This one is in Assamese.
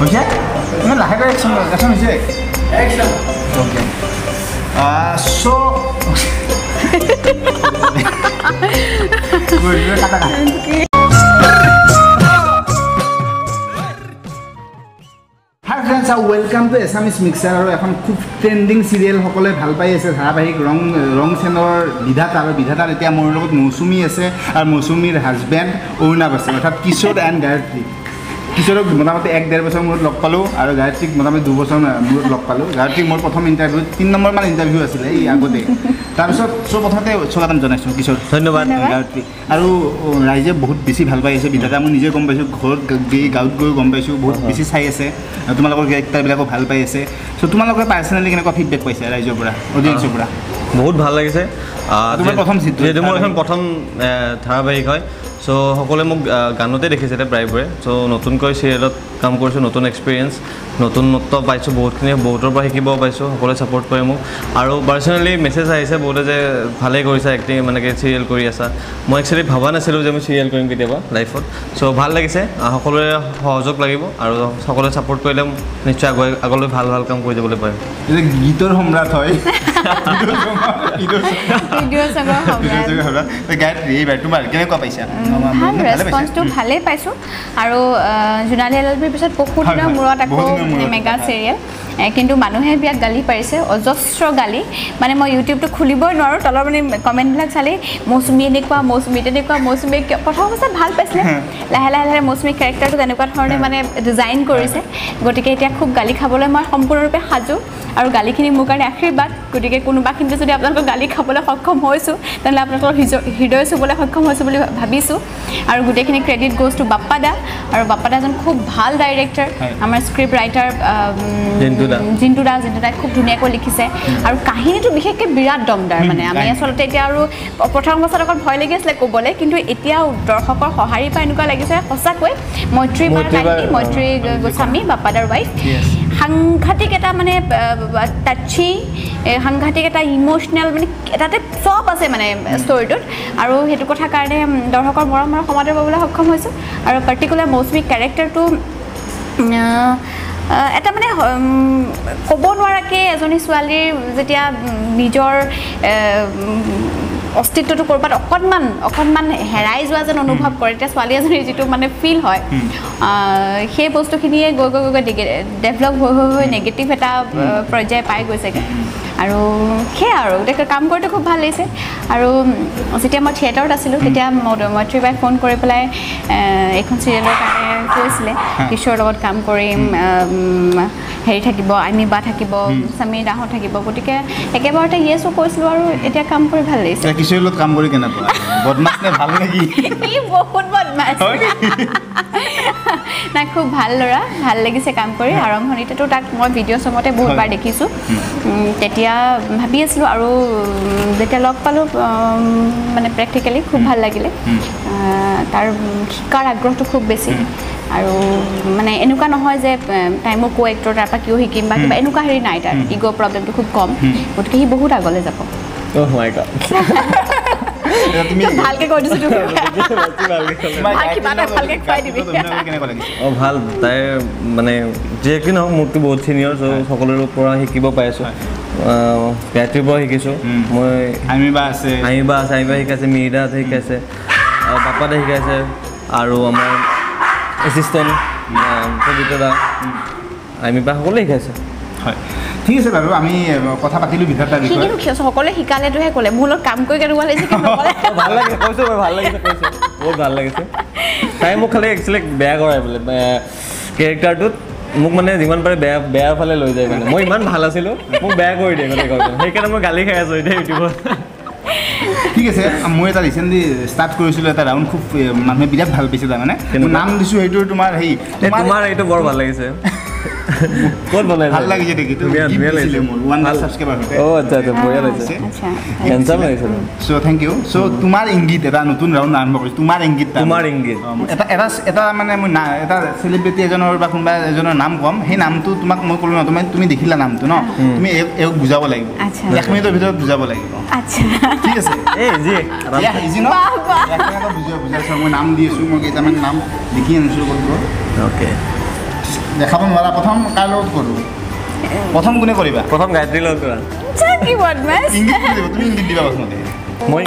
হৈছে? ইমান লাহেকৈ একশ্যন একশ্যন হৈছে? অ'কে চ' কাটা কাটা। হাই ফ্ৰেণ্ডছ আৰু ৱেলকাম টু এছামিছ মিক্সাৰ আৰু এখন খুব ট্ৰেণ্ডিং চিৰিয়েল সকলোৱে ভাল পাই আছে ধাৰাবাহিক ৰং ৰং চেনৰ বিধাতা আৰু বিধাতাৰ এতিয়া মোৰ লগত মৌচুমী আছে আৰু মৌচুমীৰ হাজবেণ্ড অৰুণাব আছে অৰ্থাৎ কিশোৰ এণ্ড গায়ত্ৰী কিশোৰক মোটামুটি এক ডেৰ বছৰ মূৰত লগ পালোঁ আৰু গায়ত্ৰীক মোটামুটি দুবছৰ মূৰত লগ পালোঁ। গায়ত্ৰীক মোৰ প্ৰথম ইণ্টাৰভিউ তিনি নম্বৰমান ইণ্টাৰভিউ আছিলে এই আগতে। তাৰপিছত চ' প্ৰথমতে স্বাগতম জনাইছোঁ কিশোৰ। ধন্যবাদ। ধন্যবাদ। গায়ত্ৰী আৰু ৰাইজে বহুত বেছি ভাল পাই আছে। বিধাতা মই নিজে গম পাইছোঁ ঘৰত গৈ গাঁৱত গৈ গম পাইছোঁ বহুত বেছি চাই আছে। আৰু তোমালোকৰ কেৰেক্টাৰবিলাকো ভাল পাই আছে। চ' তোমালোকে পাৰ্চনেলি কেনেকুৱা ফিডবেক পাইছে ৰাইজৰ পৰা অডিয়েঞ্চৰ পৰা? বহুত ভাল লাগিছে। যিহেতু- মোৰ এখন ধাৰাবাহিক। প্ৰথম ধাৰাবাহিক হয়। চ' সকলোৱে মোক গানতে দেখিছিলে প্ৰায়বোৰে। চ' নতুনকৈ চিৰিয়েলত কাম কৰিছোঁ নতুন এক্সপিৰিয়েঞ্চ নতুনত্ব পাইছোঁ বহুতখিনি বহুতৰ পৰা শিকিব পাইছোঁ সকলোৱে ছাপোৰ্ট কৰে মোক। আৰু পাৰ্চনেলি মেছেজ আহিছে বহুতে যে ভালেই কৰিছা এক্টিং মানে কি চিৰিয়েল কৰি আছা। মই একচুৱেলি ভবা নাছিলোঁ যে মই চিৰিয়েল কৰিম কেতিয়াবা লাইফত চ' ভাল লাগিছে। সকলোৰে সহযোগ লাগিব আৰু সকলোৱে ছাপোৰ্ট কৰিলে নিশ্চয় আগুৱাই আগলৈ ভাল ভাল কাম কৰি যাবলৈ পাৰিম। গীতৰ সম্ৰাট হয়। ভালেই পাইছোঁ আৰু জোনালী এল এল বিৰ পিছত বহুত দিনৰ। মূৰত আকৌ মেগা। চিৰিয়েল কিন্তু মানুহে বিৰাট গালি পাৰিছে অজস্ৰ গালি। মানে মই ইউটিউবটো খুলিবই নোৱাৰোঁ তলৰ মানে কমেণ্টবিলাক চালেই মৌচুমী এনেকুৱা মৌচুমী তেনেকুৱা মৌচুমী প্ৰথম অৱস্থাত ভাল পাইছিলে। লাহে লাহে লাহে মৌচুমী কেৰেক্টাৰটো তেনেকুৱা ধৰণে মানে ডিজাইন কৰিছে। গতিকে এতিয়া খুব গালি খাবলৈ মই সম্পূৰ্ণৰূপে সাজু। আৰু গালিখিনি মোৰ কাৰণে আশীৰ্বাদ। গতিকে কোনোবাখিনিতে যদি আপোনালোকক গালি খাবলৈ সক্ষম হৈছোঁ তেনেহ'লে আপোনালোকৰ হৃদয় চুবলৈ সক্ষম হৈছোঁ বুলি ভাবিছোঁ। আৰু গোটেইখিনি credit goes to Bappa da আৰু বাপ্পা দা এজন খুব ভাল ডাইৰেক্টৰ। আমাৰ স্ক্ৰিপ্ট ৰাইটাৰ জিন্তু দা। জিন্তু দাই খুব ধুনীয়াকৈ লিখিছে আৰু কাহিনীটো বিশেষকৈ বিৰাট দমদাৰ মানে আমি। আচলতে এতিয়া আৰু প্ৰথম অৱস্থাত অকণ ভয় লাগি আছিলে ক'বলৈ কিন্তু এতিয়া দৰ্শকৰ সঁহাৰি পাই এনেকুৱা লাগিছে সঁচাকৈ মৈত্ৰী বাৰ বাৰ, কাহিনী মৈত্ৰী গোস্বামী বাপ্পাদাৰ ৱাইফ Yes. সাংঘাতিক এটা মানে টাচি সাংঘাতিক এটা ইম'চনেল মানে তাতে চব আছে মানে ষ্টৰিটোত আৰু সেইটো কথাৰ কাৰণে দৰ্শকৰ মৰম আৰু সমাদৰ পাবলৈ সক্ষম হৈছোঁ আৰু পাৰ্টিকুলাৰ মৌচুমী কেৰেক্টাৰটো এটা মানে ক'ব নোৱাৰাকৈ এজনী ছোৱালীৰ যেতিয়া নিজৰ অস্তিত্বটো ক'ৰবাত অকণমান অকণমান হেৰাই যোৱা যেন অনুভৱ কৰে তেতিয়া ছোৱালী এজনীৰ যিটো মানে ফিল হয় সেই বস্তুখিনিয়ে গৈ গৈ গৈ গৈ ডেভেলপ হৈ হৈ হৈ নেগেটিভ এটা পৰ্যায় পাই গৈছেগৈ। আৰু সেয়া আৰু গতিকে কাম কৰোঁতে খুব ভাল লাগিছে। আৰু যেতিয়া মই থিয়েটাৰত আছিলোঁ তেতিয়া মৈত্ৰী বাই ফোন কৰি পেলাই এইখন চিৰিয়েলৰ কাৰণে কৈছিলে কিশোৰৰ লগত কাম কৰিম হেৰি থাকিব আইমি বা থাকিব সমীৰ দাহঁত থাকিব। গতিকে একেবাৰতে ইয়েছো কৈছিলোঁ আৰু এতিয়া কাম কৰি ভাল লাগিছে। লগত কাম কৰি কেনেকুৱা? বদমাছ নে ভাল নেকি ই বহুত বদমাছ? নাই খুব ভাল ল'ৰা ভাল লাগিছে কাম কৰি। আৰম্ভণিতেতো তাক মই ভিডিঅ' চমতে বহুতবাৰ। দেখিছোঁ। তেতিয়া ভাবি আছিলোঁ আৰু যেতিয়া লগ পালোঁ মানে প্ৰেক্টিকেলি খুব ভাল লাগিলে। তাৰ শিকাৰ আগ্ৰহটো খুব বেছি। আৰু মানে এনেকুৱা নহয় যে তাই মোক কো এক্টৰ তাৰ পৰা কিয় শিকিম বা কিবা এনেকুৱা হেৰি নাই তাৰ। ইগ' প্ৰব্লেমটো খুব কম। গতিকে সি বহুত আগলৈ যাব। ভালকৈ কৈ দিছোঁ ভাল। তাই মানে যিয়ে কি নহওক মোতকৈ বহুত ছিনিয়ৰ চ' সকলোৰে পৰা শিকিব পাই আছোঁ গায়ত্ৰীৰ পৰা শিকিছোঁ। মই আমি বা আছে। আইবা আছে শিকাইছে মিৰিদা আছে শিকাইছে। আৰু পাপাদা শিকাইছে আৰু আমাৰ এছিষ্টেণ্ট পবিত্ৰ দা আইমিবা সকলোৱে শিকাইছে। হয়। ঠিক আছে বাৰু আমি কথা পাতিলোঁ বিধাতাৰ সি বিষয়ে সকলোৱে শিকালেটোহে ক'লে। মোৰ লগত কাম কৰি কেনেকুৱা লাগিছে ভাল লাগিছে কৈছোঁ মই ভাল লাগিছে কৈছোঁ। বহুত ভাল লাগিছে। তাই মোক খালি একচুৱেলি বেয়া কৰাই বোলে কেৰেক্টাৰটোত মোক মানে যিমান পাৰে বেয়া বেয়াৰ ফালে লৈ যায় মানে। মই ইমান ভাল আছিলোঁ মোক বেয়া কৰি দিয়ে মানে সেইকাৰণে মই গালি খাই আছোঁ এতিয়া ইউটিউবত। ঠিক আছে মই এটা ৰিচেণ্টলি ষ্টাৰ্ট কৰিছিলোঁ এটা ৰাউণ্ড খুব মানুহে বিৰাট ভাল পাইছে তাৰমানে? নাম দিছোঁ সেইটো তোমাৰ হেৰি তোমাৰ এইটো বৰ ভাল লাগিছে ক'ত বনাইছে ভাল লাগিছে দেখি তো ধুনীয়া gift ধুনীয়া লাগিছে দিছিলে মোৰ ওৱান লাখ ভাল। ছাবস্ক্ৰাইবাৰ অঁ আচ্ছা আচ্ছা বঢ়িয়া লাগিছে। আচ্ছা। হেণ্ডচাম লাগিছে। চ' থেংক ইউ চ' তোমাৰ ইংগিত এটা নতুন ৰাউণ্ড আৰম্ভ কৰিছোঁ। তোমাৰ ইংগিত তোমাৰ। ইংগিত। এটা এটা এটা মানে মই না এটা চেলিব্ৰিটি এজনৰ বা কোনোবা এজনৰ নাম ক'ম। সেই নামটো তোমাক মই ক'লোঁ ন তুমি তুমি দেখিলা নামটো ন? তুমি এওক এওক বুজাব লাগিব। আচ্ছা। এক মিনিটৰ ভিতৰত বুজাব লাগিব। আচ্ছা। ঠিক আছে? এই দিয়া ইজি ন। এক বুজাব বুজাইছোঁ মই নাম দি আছোঁ মই কেইটামান নাম লিখি আনিছোঁ ক'ত অ'কে দেখাব নোৱাৰা। প্ৰথম কাৰ লগত কৰোঁ। প্ৰথম কোনে কৰিবা? প্ৰথম গায়ত্ৰীৰ লগত কৰা। ইংগিত দিব তুমি ইংগিত দিবা প্ৰথমতে। মই